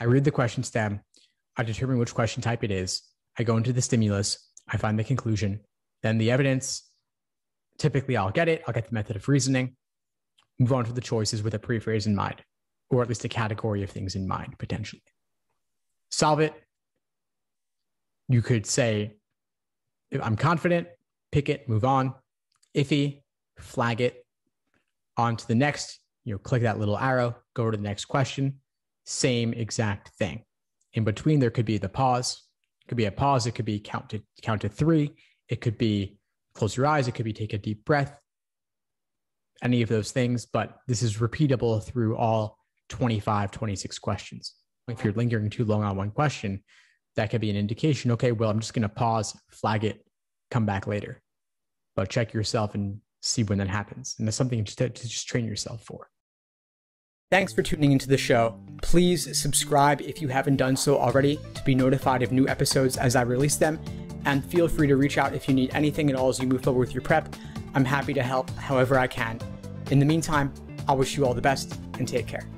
I read the question stem, I determine which question type it is, I go into the stimulus, I find the conclusion, then the evidence. Typically, I'll get it, I'll get the method of reasoning, move on to the choices with a pre-phrase in mind, or at least a category of things in mind, potentially. Solve it. You could say, I'm confident, pick it, move on. Iffy, flag it. On to the next, you know, click that little arrow, go to the next question. Same exact thing. In between, there could be the pause. It could be a pause. It could be count to count to three. It could be close your eyes. It could be take a deep breath. Any of those things, but this is repeatable through all 25, 26 questions. If you're lingering too long on one question, that could be an indication. Okay, well, I'm just going to pause, flag it, come back later. But check yourself and see when that happens. And that's something to, to just train yourself for. Thanks for tuning into the show. Please subscribe if you haven't done so already to be notified of new episodes as I release them. And feel free to reach out if you need anything at all as you move forward with your prep. I'm happy to help however I can. In the meantime, I wish you all the best and take care.